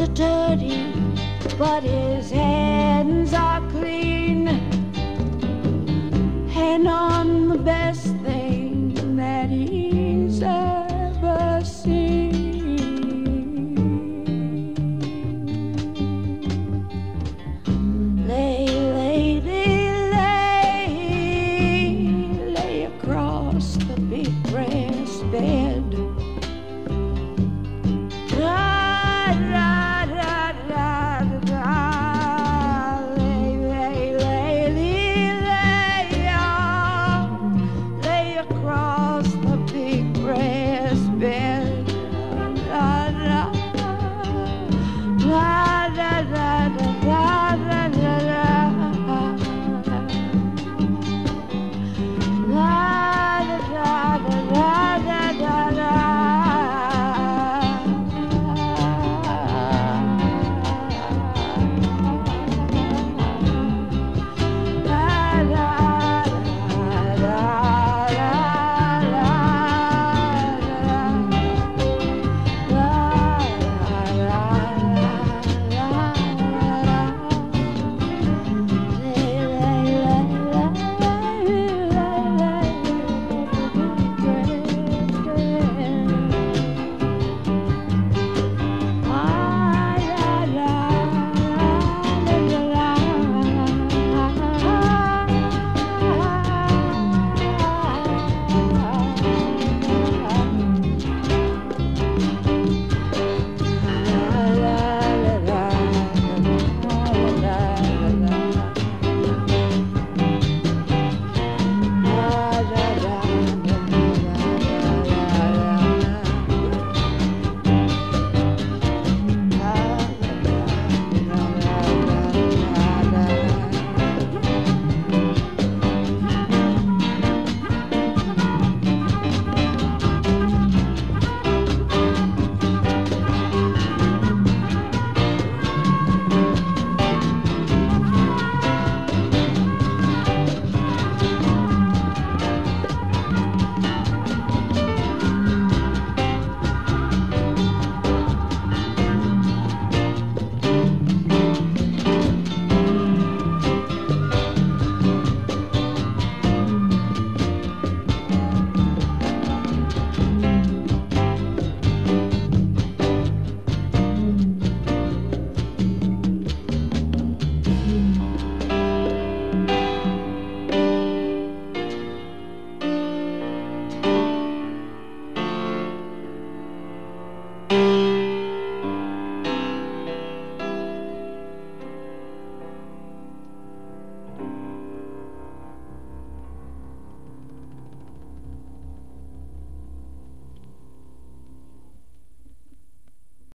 are dirty, but his hands are clean. And on